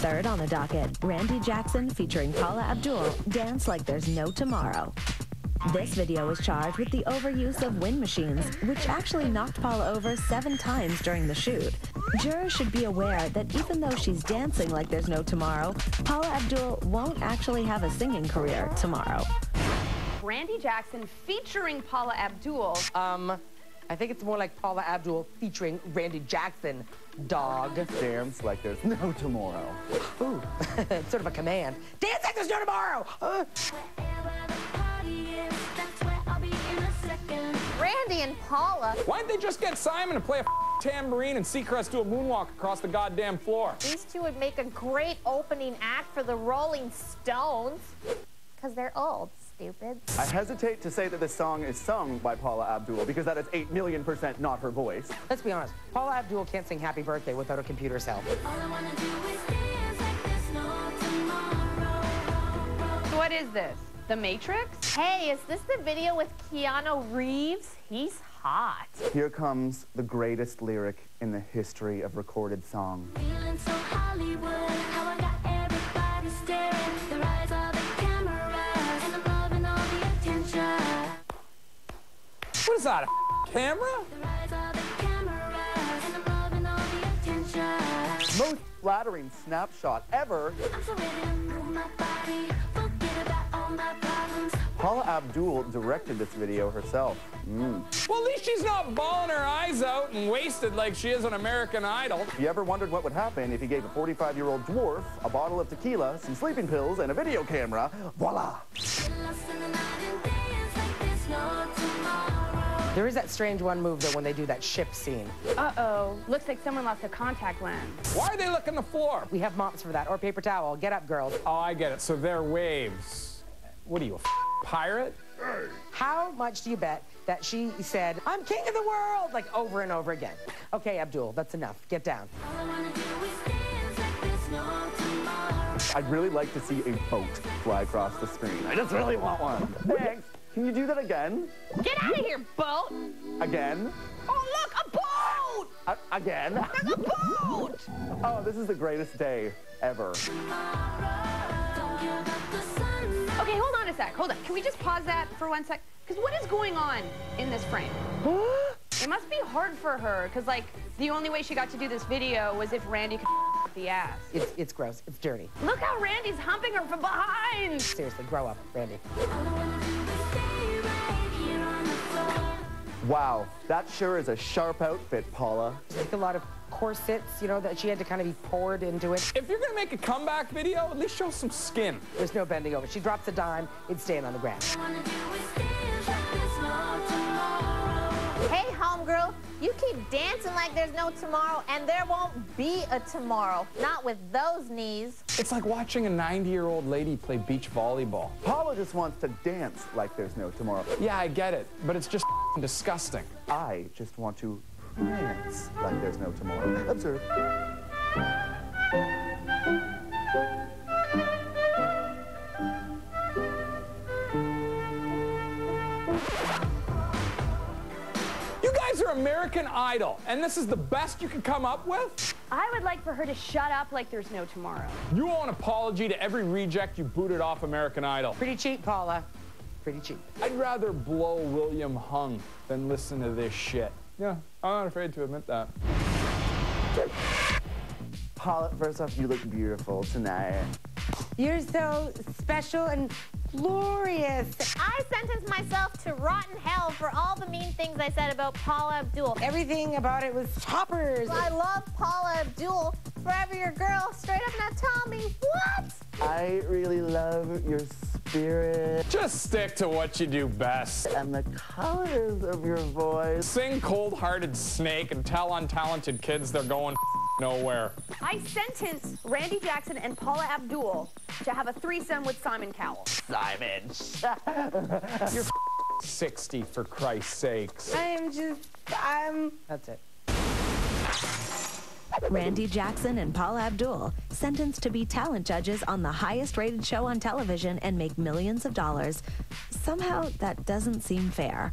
Third on the docket, Randy Jackson featuring Paula Abdul dance like there's no tomorrow. This video was charged with the overuse of wind machines, which actually knocked Paula over seven times during the shoot. Jurors should be aware that even though she's dancing like there's no tomorrow, Paula Abdul won't actually have a singing career tomorrow. Randy Jackson featuring Paula Abdul. Um, I think it's more like Paula Abdul featuring Randy Jackson, dog. Dance like there's no tomorrow. Ooh, it's sort of a command. Dance like there's no tomorrow! Uh. Randy and Paula. Why didn't they just get Simon to play a tambourine and Seacrest do a moonwalk across the goddamn floor? These two would make a great opening act for the Rolling Stones. Because they're old, stupid. I hesitate to say that this song is sung by Paula Abdul because that is 8 million percent not her voice. Let's be honest, Paula Abdul can't sing Happy Birthday without a computer's help. What is this? The Matrix? Hey, is this the video with Keanu Reeves? He's hot. Here comes the greatest lyric in the history of recorded song. What is that, a camera? The rise of the cameras and the love and all the attention. Most flattering snapshot ever. So ready to move my body, forget about all my problems. Paula Abdul directed this video herself. Mm. Well, at least she's not bawling her eyes out and wasted like she is on American Idol. If you ever wondered what would happen if you gave a 45-year-old dwarf a bottle of tequila, some sleeping pills, and a video camera, voila! There is that strange one move though when they do that ship scene. Uh-oh. Looks like someone lost a contact lens. Why are they licking the floor? We have mops for that, or paper towel. Get up, girls. Oh, I get it. So they're waves. What are you, a pirate? How much do you bet that she said, I'm king of the world, like over and over again? Okay, Abdul, that's enough. Get down. I wanna do is dance like there's no tomorrow. I'd really like to see a boat fly across the screen. I just really want one. Thanks. Can you do that again? Get out of here, boat! Again? Oh, look, a boat! A- again? There's a boat! Oh, this is the greatest day ever. Don't give up the sun. Okay, hold on a sec. Hold on. Can we just pause that for one sec? Because what is going on in this frame? it must be hard for her, because, like, the only way she got to do this video was if Randy could the ass. It's, it's gross. It's dirty. Look how Randy's humping her from behind! Seriously, grow up, Randy. Wow, that sure is a sharp outfit, Paula. Like a lot of corsets, you know, that she had to kind of be poured into it. If you're gonna make a comeback video, at least show some skin. There's no bending over. She drops a dime, it's staying on the ground. Hey, homegirl, you keep dancing like there's no tomorrow, and there won't be a tomorrow. Not with those knees. It's like watching a 90-year-old lady play beach volleyball. Paula just wants to dance like there's no tomorrow. Yeah, I get it, but it's just disgusting. I just want to prance like there's no tomorrow. Observe. American Idol, and this is the best you can come up with? I would like for her to shut up like there's no tomorrow. You owe an apology to every reject you booted off American Idol. Pretty cheap, Paula. Pretty cheap. I'd rather blow William Hung than listen to this shit. Yeah, I'm not afraid to admit that. Paula, first off, you look beautiful tonight. You're so special and glorious. I sentenced myself to rotten hell for all the mean things I said about Paula Abdul. Everything about it was toppers. I love Paula Abdul. Forever your girl. Straight up now tell me what? I really love your spirit Just stick to what you do best. and the colors of your voice. Sing Cold Hearted Snake and tell untalented kids they're going nowhere. I sentenced Randy Jackson and Paula Abdul to have a threesome with Simon Cowell. Simon. You're 60 for Christ's sakes. I'm just, I'm. That's it. Randy Jackson and Paula Abdul, sentenced to be talent judges on the highest rated show on television and make millions of dollars. Somehow, that doesn't seem fair.